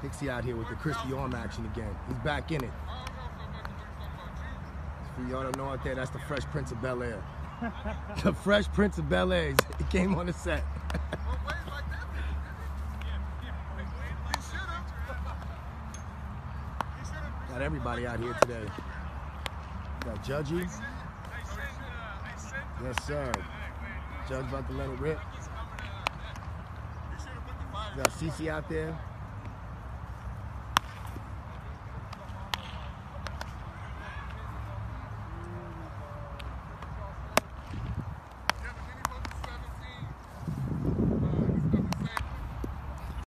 Pixie out here with the crispy arm action again. He's back in it. For y'all don't know out there, that's the Fresh Prince of Bel Air. the Fresh Prince of Bel Air came on the set. Got everybody out here today. Got Judgy. Yes, sir. Judge about to let it rip. Got CC out there.